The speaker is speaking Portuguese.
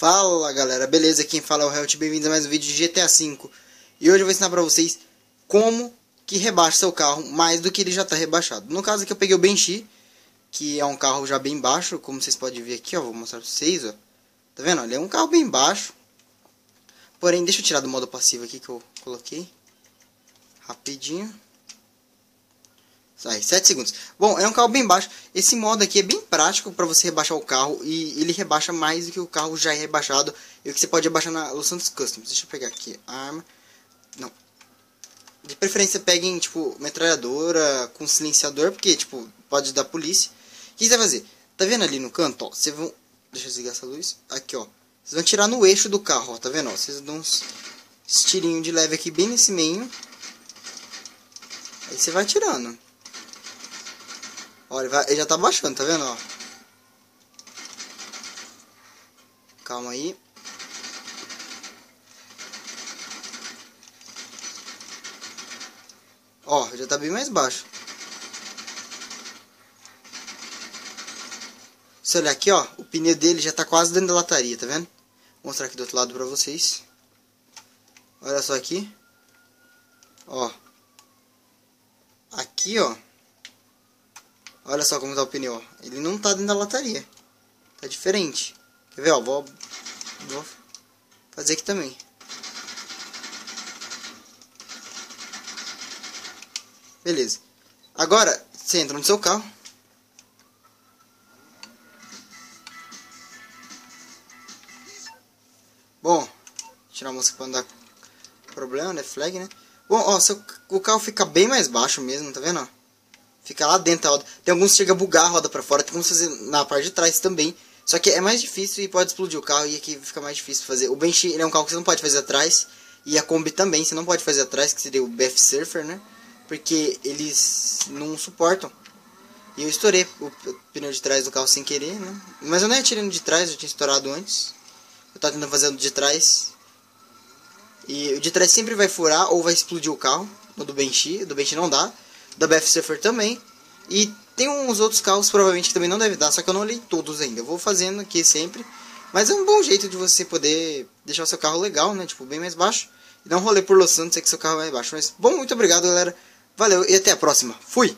Fala galera, beleza? Quem fala é o Helt, bem-vindos a mais um vídeo de GTA V. E hoje eu vou ensinar pra vocês como que rebaixa seu carro mais do que ele já tá rebaixado. No caso aqui eu peguei o Benchi, que é um carro já bem baixo, como vocês podem ver aqui, ó, vou mostrar pra vocês, ó. Tá vendo? Ele é um carro bem baixo. Porém, deixa eu tirar do modo passivo aqui que eu coloquei. Rapidinho Aí, 7 segundos. Bom, é um carro bem baixo. Esse modo aqui é bem prático para você rebaixar o carro. E ele rebaixa mais do que o carro já é rebaixado. E o que você pode rebaixar na Los Santos Customs. Deixa eu pegar aqui. Arma. Não. De preferência peguem, tipo, metralhadora com silenciador. Porque, tipo, pode dar polícia. O que você vai fazer? Tá vendo ali no canto, ó? Vocês vão... Deixa eu desligar essa luz. Aqui, ó. Vocês vão tirar no eixo do carro, ó. Tá vendo? Vocês dão uns estirinhos de leve aqui bem nesse meio. Aí você vai tirando. Olha, ele, vai, ele já tá baixando, tá vendo, ó? Calma aí. Ó, já tá bem mais baixo. Se olhar aqui, ó, o pneu dele já tá quase dentro da lataria, tá vendo? Vou mostrar aqui do outro lado pra vocês. Olha só aqui. Ó. Aqui, ó. Olha só como tá o pneu. Ele não tá dentro da lataria. Tá diferente. Quer ver, ó? Vou, vou fazer aqui também. Beleza. Agora, você entra no seu carro. Bom, tirar a música pra não dar problema, né? Flag, né? Bom, ó, seu, o carro fica bem mais baixo mesmo, tá vendo? Fica lá dentro a roda. Tem alguns que chega a bugar a roda pra fora. Tem como fazer na parte de trás também. Só que é mais difícil e pode explodir o carro. E aqui fica mais difícil fazer. O Bench ele é um carro que você não pode fazer atrás. E a Kombi também você não pode fazer atrás. Que seria o BF Surfer, né? Porque eles não suportam. E eu estourei o pneu de trás do carro sem querer, né? Mas eu não ia tirando de trás, eu tinha estourado antes. Eu tava tentando fazer o de trás. E o de trás sempre vai furar ou vai explodir o carro. No do Benchi. Do Benchi não dá da BF Surfer também. E tem uns outros carros provavelmente que também não deve dar, só que eu não olhei todos ainda. Eu vou fazendo aqui sempre. Mas é um bom jeito de você poder deixar o seu carro legal, né? Tipo, bem mais baixo. E dar um rolê por Los Santos é que seu carro é mais baixo. Mas, bom, muito obrigado, galera. Valeu e até a próxima. Fui!